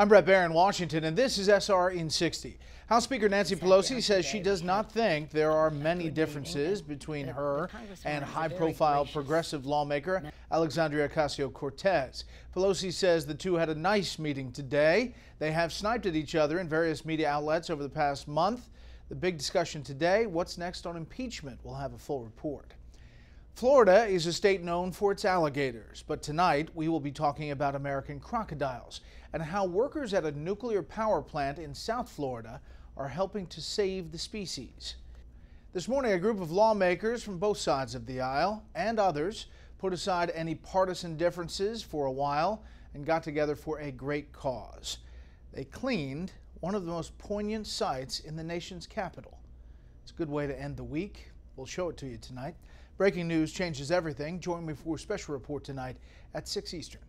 I'm Bret Baier in Washington, and this is SR in 60. House Speaker Nancy Pelosi says she does not think there are many differences between her and high profile progressive lawmaker Alexandria Ocasio Cortez. Pelosi says the two had a nice meeting today. They have sniped at each other in various media outlets over the past month. The big discussion today what's next on impeachment? We'll have a full report. Florida is a state known for its alligators, but tonight we will be talking about American crocodiles and how workers at a nuclear power plant in South Florida are helping to save the species. This morning, a group of lawmakers from both sides of the aisle and others put aside any partisan differences for a while and got together for a great cause. They cleaned one of the most poignant sites in the nation's capital. It's a good way to end the week. We'll show it to you tonight. Breaking news changes everything. Join me for a special report tonight at 6 Eastern.